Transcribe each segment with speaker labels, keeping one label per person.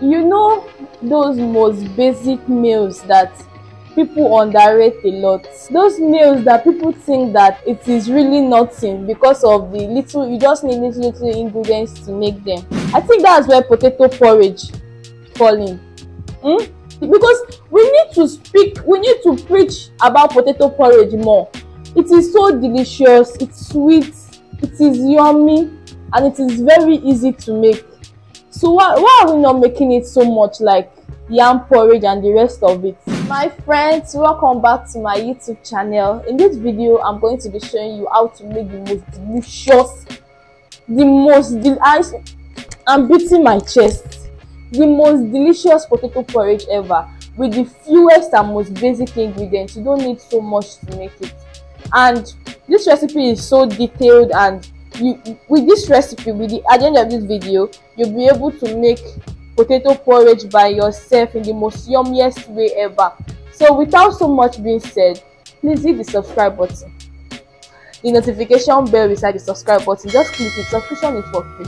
Speaker 1: you know those most basic meals that people underrate a lot? Those meals that people think that it is really nothing because of the little you just need little little ingredients to make them. I think that's where potato porridge fall in. Hmm? because we need to speak we need to preach about potato porridge more. It is so delicious it's sweet it is yummy and it is very easy to make so why, why are we not making it so much like yam porridge and the rest of it? My friends welcome back to my youtube channel. In this video i'm going to be showing you how to make the most delicious the most del I, i'm beating my chest. The most delicious potato porridge ever with the fewest and most basic ingredients. You don't need so much to make it. And this recipe is so detailed and you with this recipe with the at the end of this video you'll be able to make potato porridge by yourself in the most yummiest way ever. So without so much being said please hit the subscribe button. The notification bell beside the subscribe button just click it. Subscription is for free.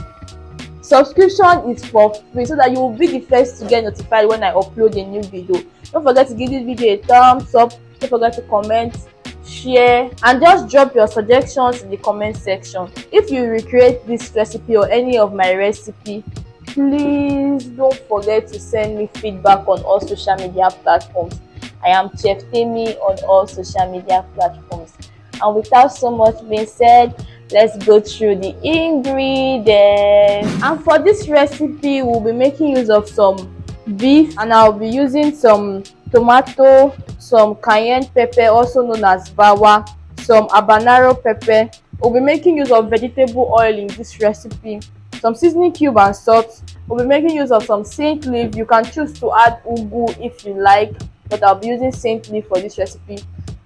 Speaker 1: Subscription is for free so that you will be the first to get notified when i upload a new video. Don't forget to give this video a thumbs up. Don't forget to comment share and just drop your suggestions in the comment section. If you recreate this recipe or any of my recipe please don't forget to send me feedback on all social media platforms. I am chef Temmie on all social media platforms. And without so much being said let's go through the ingredients. And for this recipe we'll be making use of some beef and i'll be using some tomato some cayenne pepper also known as bawa some habanero pepper. We'll be making use of vegetable oil in this recipe. Some seasoning cube and salt. We'll be making use of some saint leaf. You can choose to add ugu if you like but i'll be using saint leaf for this recipe.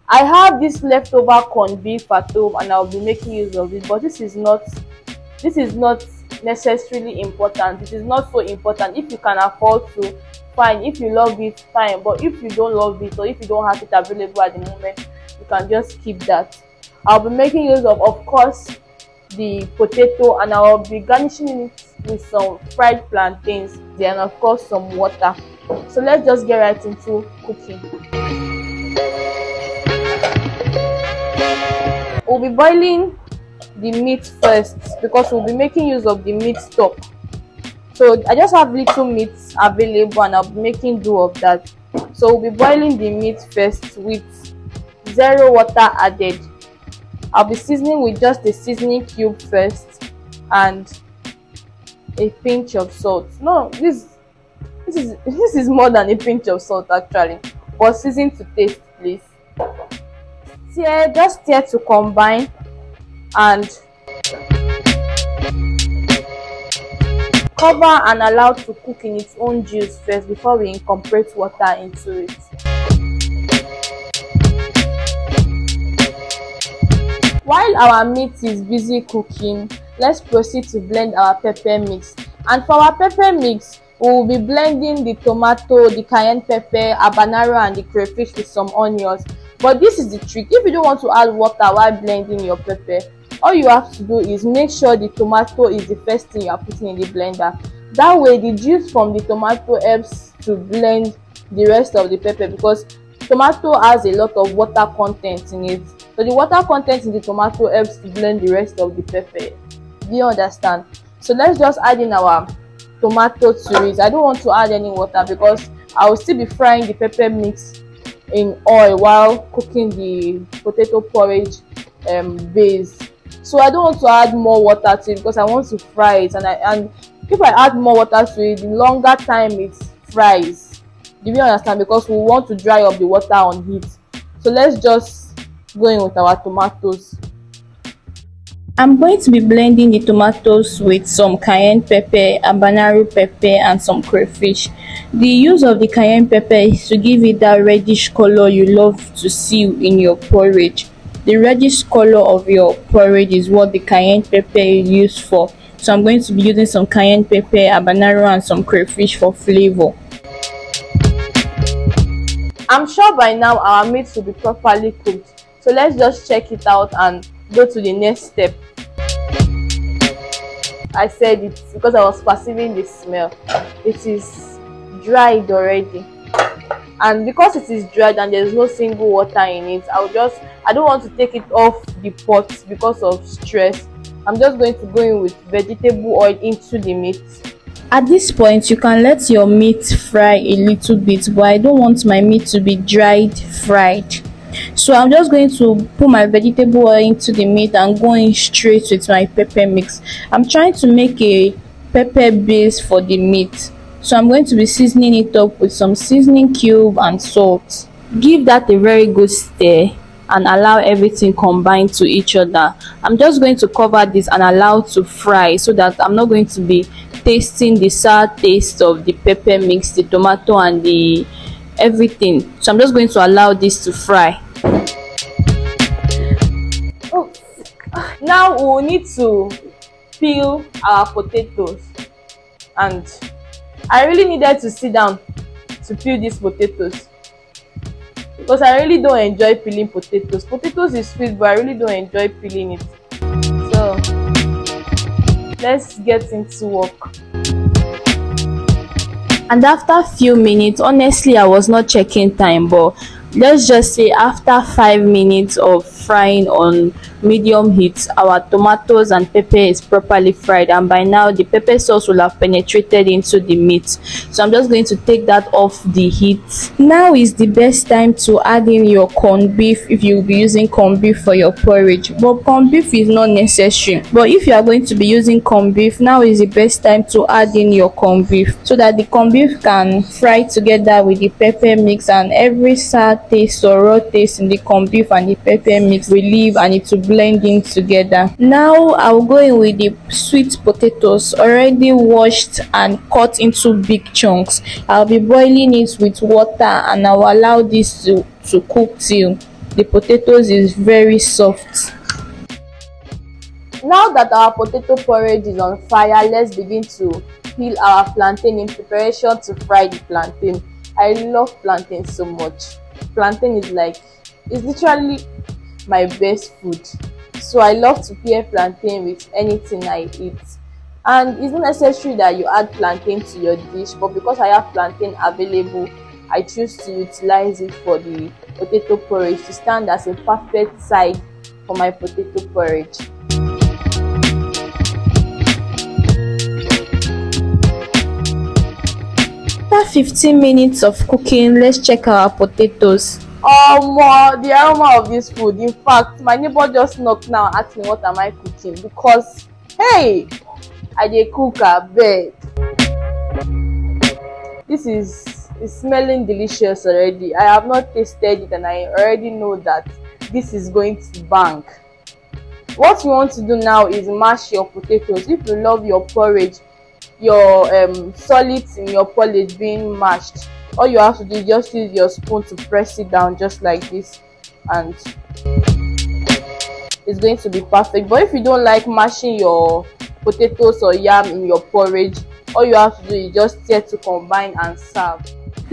Speaker 1: I have this leftover corn beef at home and i'll be making use of it but this is not this is not necessarily important. It is not so important if you can afford to fine. If you love it fine. But if you don't love it or if you don't have it available at the moment you can just keep that. I'll be making use of of course the potato and i'll be garnishing it with some fried plantains then of course some water. So let's just get right into cooking. We'll be boiling the meat first because we'll be making use of the meat stock so i just have little meat available and i'll be making do of that. So we'll be boiling the meat first with zero water added. I'll be seasoning with just a seasoning cube first and a pinch of salt. No this this is this is more than a pinch of salt actually. But season to taste please. Stir just stir to combine and cover and allow to cook in its own juice first before we incorporate water into it. While our meat is busy cooking let's proceed to blend our pepper mix. And for our pepper mix we will be blending the tomato the cayenne pepper habanero and the crayfish with some onions. But this is the trick. If you don't want to add water while blending your pepper all you have to do is make sure the tomato is the first thing you are putting in the blender. That way the juice from the tomato helps to blend the rest of the pepper because tomato has a lot of water content in it. So the water content in the tomato helps to blend the rest of the pepper. Do you understand? So let's just add in our tomato to it i don't want to add any water because i will still be frying the pepper mix in oil while cooking the potato porridge um, base so i don't want to add more water to it because i want to fry it. And i and if i add more water to it the longer time it fries. Do you understand? Because we want to dry up the water on heat. So let's just go in with our tomatoes.
Speaker 2: I'm going to be blending the tomatoes with some cayenne pepper, habanero pepper and some crayfish. The use of the cayenne pepper is to give it that reddish color you love to see in your porridge. The reddish color of your porridge is what the cayenne pepper is used for. So I'm going to be using some cayenne pepper, habanero and some crayfish for flavor.
Speaker 1: I'm sure by now our meat will be properly cooked. So let's just check it out and go to the next step. I said it because I was perceiving the smell. It is dried already and because it is dried and there's no single water in it i'll just i don't want to take it off the pot because of stress. I'm just going to go in with vegetable oil into the meat.
Speaker 2: At this point you can let your meat fry a little bit but i don't want my meat to be dried fried. So i'm just going to put my vegetable oil into the meat and going straight with my pepper mix. I'm trying to make a pepper base for the meat so i'm going to be seasoning it up with some seasoning cube and salt. Give that a very good stir and allow everything combine to each other. I'm just going to cover this and allow to fry so that i'm not going to be tasting the sour taste of the pepper mix the tomato and the everything. So i'm just going to allow this to fry.
Speaker 1: Oh now we will need to peel our potatoes and i really needed to sit down to peel these potatoes. Because i really don't enjoy peeling potatoes. Potatoes is sweet but i really don't enjoy peeling it. So let's get into work.
Speaker 2: And after a few minutes honestly i was not checking time but let's just say after five minutes of frying on medium heat. Our tomatoes and pepper is properly fried and by now the pepper sauce will have penetrated into the meat. So i'm just going to take that off the heat. Now is the best time to add in your corned beef if you will be using corned beef for your porridge. But corned beef is not necessary. But if you are going to be using corned beef now is the best time to add in your corned beef so that the corned beef can fry together with the pepper mix and every sour taste or raw taste in the corned beef and the pepper mix will leave and it will blending together. Now i'll go in with the sweet potatoes already washed and cut into big chunks. I'll be boiling it with water and i'll allow this to to cook till the potatoes is very soft.
Speaker 1: Now that our potato porridge is on fire let's begin to peel our plantain in preparation to fry the plantain. I love plantain so much. Plantain is like it's literally my best food. So i love to pair plantain with anything i eat. And it's not necessary that you add plantain to your dish but because i have plantain available i choose to utilize it for the potato porridge to stand as a perfect side for my potato porridge.
Speaker 2: After 15 minutes of cooking let's check our potatoes
Speaker 1: omo the aroma of this food in fact my neighbor just knock now ask me what am i cooking? Because hey i dey cook abeg this is is smelling delicious already. I have not tasted it and i already know that this is going to bank what you want to do now is mash your potatoes. If you love your porridge your um, solids in your porridge being mashed all you have to do is just use your spoon to press it down just like this and it's going to be perfect. But if you don't like mashing your potatoes or yam in your porridge all you have to do is just tear to combine and serve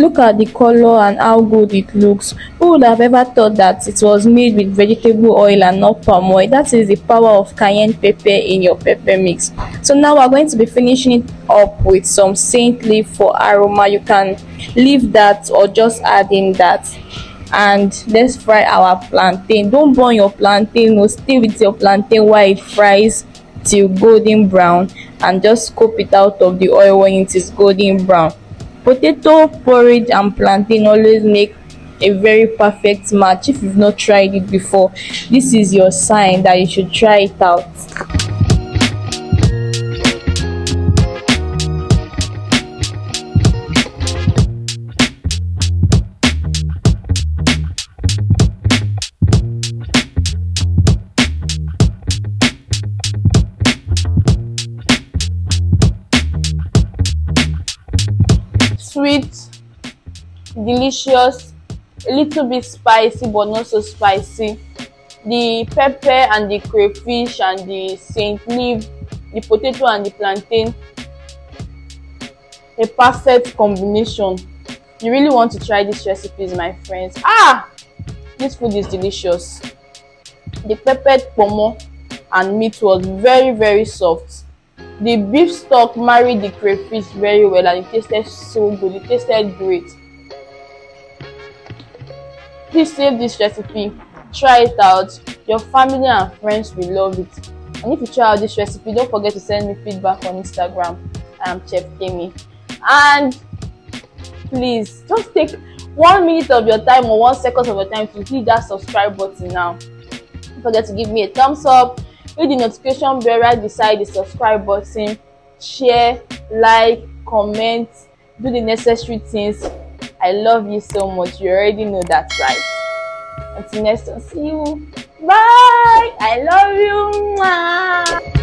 Speaker 2: look at the color and how good it looks. Who would have ever thought that it was made with vegetable oil and not palm oil? That is the power of cayenne pepper in your pepper mix. So now we're going to be finishing it up with some saint leaf for aroma. You can leave that or just add in that. And let's fry our plantain. Don't burn your plantain no. Stay with your plantain while it fries till golden brown. And just scoop it out of the oil when it is golden brown potato porridge and plantain always make a very perfect match if you've not tried it before. This is your sign that you should try it out
Speaker 1: sweet delicious a little bit spicy but not so spicy. The pepper and the crayfish and the scent leaf the potato and the plantain. A perfect combination. You really want to try these recipes my friends. Ah! This food is delicious. The peppered pomo and meat was very very soft the beef stock married the crayfish very well and it tasted so good. It tasted great. Please save this recipe. Try it out. Your family and friends will love it. And if you try out this recipe don't forget to send me feedback on instagram. I am chef kemi. And please just take one minute of your time or one second of your time to hit that subscribe button now. Don't forget to give me a thumbs up hit the notification bell right beside the subscribe button. Share like comment do the necessary things. I love you so much. You already know that right. Until next time see you. Bye. I love you. Mwah.